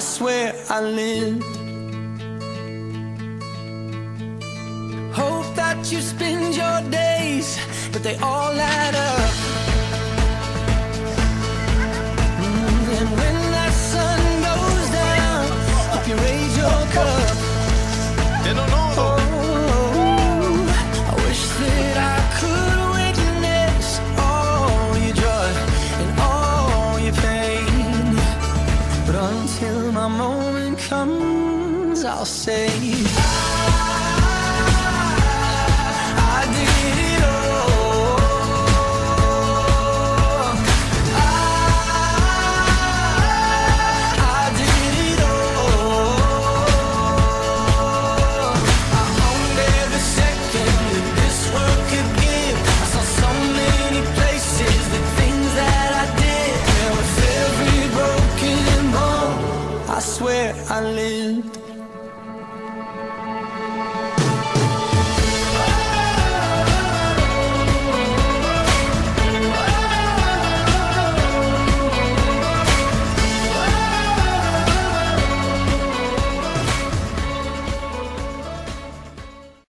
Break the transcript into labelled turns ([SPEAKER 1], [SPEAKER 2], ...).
[SPEAKER 1] I swear I live. Hope that you spend your days But they all add up Until my moment comes, I'll say. where I lived